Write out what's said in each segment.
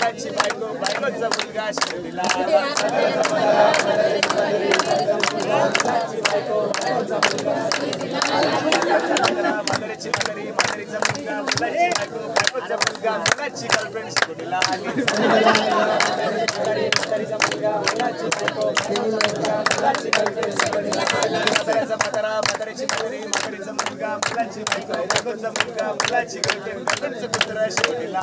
Akachi Baigo, Baigo Zabuga, Shilila. Akachi Baigo, Baigo Zabuga, Shilila. Madarichi Madari, Madari Zabuga, Madarichi Baigo, Baigo Zabuga, Madarichi Girlfriend Shilila. Madari Madari Zabuga, Madarichi Baigo, Baigo Zabuga, Madarichi Girlfriend Shilila. Madari Zamatara, Madarichi Madari, Madari Zabuga, Madarichi Baigo, Baigo Zabuga, Madarichi Girlfriend, Madarichi Putra Shilila.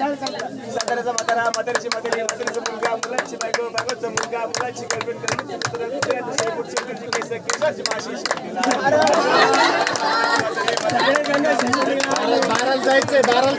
साताऱ्याचा म्हातारा म्हातारीची म्हातारी म्हातारीचा मुलगा मुलाची बायको बायकोचा मुलगा मुलाची girlfriend गर्लफ्रेंडचं माशी. बाराला जायचंय बाराला